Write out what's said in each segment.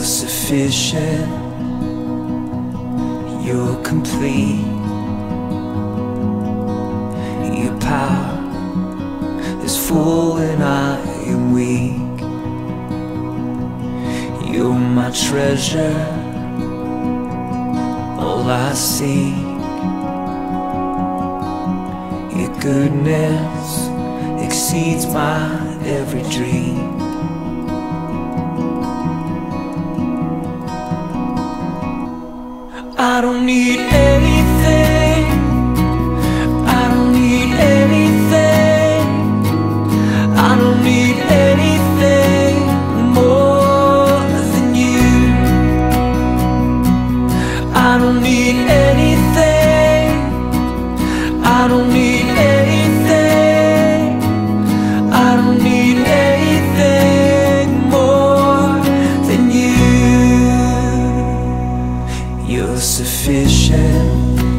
You're sufficient, you're complete. Your power is full and I am weak. You're my treasure, all I seek. Your goodness exceeds my every dream. I don't need You're sufficient.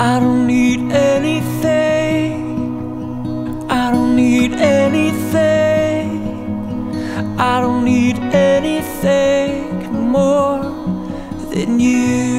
I don't need anything. I don't need anything. I don't need anything more than you.